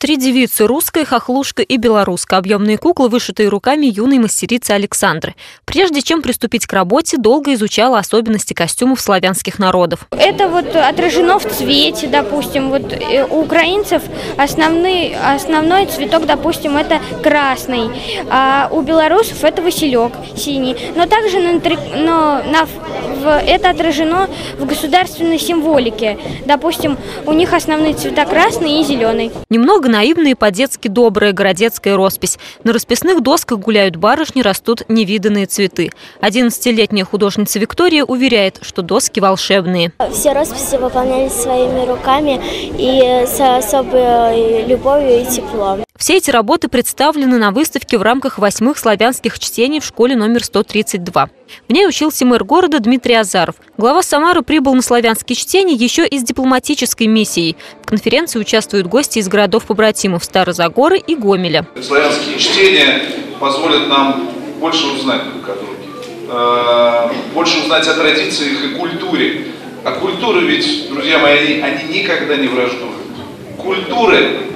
Три девицы – русская, хохлушка и белоруска. Объемные куклы, вышитые руками юной мастерицы Александры. Прежде чем приступить к работе, долго изучала особенности костюмов славянских народов. Это вот отражено в цвете, допустим. Вот э, у украинцев основной, основной цветок, допустим, это красный, а у белорусов это василек синий. Но также на, но на, это отражено в государственной символике. Допустим, у них основные цвета красный и зеленый. Немного наивная и по-детски добрая городецкая роспись. На расписных досках гуляют барышни, растут невиданные цветы. 11-летняя художница Виктория уверяет, что доски волшебные. Все росписи выполнялись своими руками и с особой любовью и теплом. Все эти работы представлены на выставке в рамках восьмых славянских чтений в школе номер 132. В ней учился мэр города Дмитрий Азаров. Глава Самары прибыл на славянские чтения еще и с дипломатической миссией. В конференции участвуют гости из городов-побратимов Старозагоры и Гомеля. Славянские чтения позволят нам больше узнать друг о друге, э, больше узнать о традициях и культуре. А культуры ведь, друзья мои, они никогда не враждуют. Культуры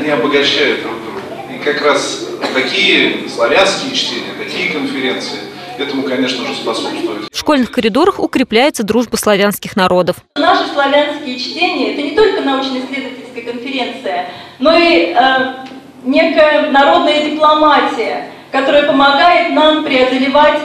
они обогащают друг друга. И как раз такие славянские чтения, такие конференции этому, конечно же, способствуют. В школьных коридорах укрепляется дружба славянских народов. Наши славянские чтения – это не только научно-исследовательская конференция, но и э, некая народная дипломатия, которая помогает нам преодолевать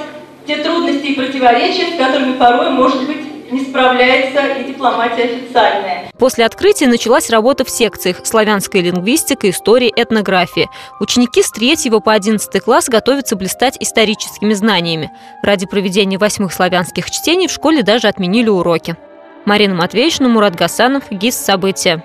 те трудности и противоречия, с которыми порой, может быть, не справляется и дипломатия официальная. После открытия началась работа в секциях «Славянская лингвистика», «История», «Этнография». Ученики с 3 по 11 класс готовятся блистать историческими знаниями. Ради проведения восьмых славянских чтений в школе даже отменили уроки. Марина Матвеевична, Мурат Гасанов, ГИС «События».